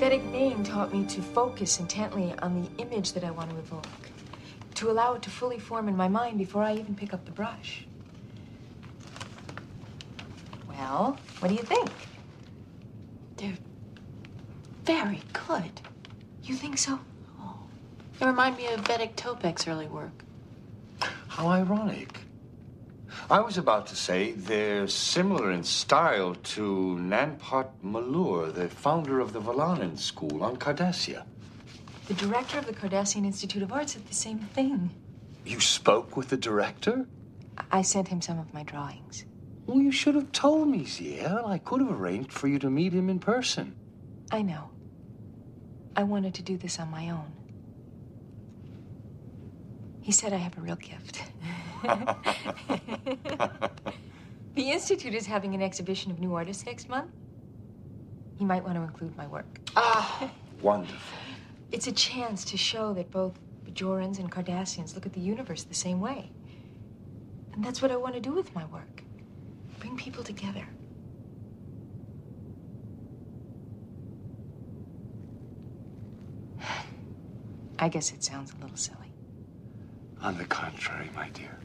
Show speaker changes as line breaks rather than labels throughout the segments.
Vedek name taught me to focus intently on the image that I want to evoke, to allow it to fully form in my mind before I even pick up the brush. Well, what do you think?
They're very good.
You think so? Oh.
They remind me of Vedek Topek's early work.
How ironic. I was about to say they're similar in style to Nanpart Malur, the founder of the Valanin School on Cardassia.
The director of the Cardassian Institute of Arts said the same thing.
You spoke with the director?
I sent him some of my drawings.
Well, you should have told me, Ziyal. I could have arranged for you to meet him in person.
I know. I wanted to do this on my own. He said I have a real gift. the Institute is having an exhibition of new artists next month. You might want to include my work.
Ah, wonderful.
It's a chance to show that both Bajorans and Cardassians look at the universe the same way. And that's what I want to do with my work bring people together. I guess it sounds a little silly.
On the contrary, my dear.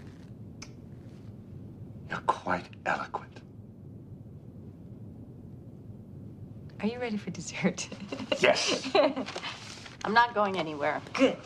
You're quite eloquent.
Are you ready for dessert?
Yes.
I'm not going anywhere.
Good.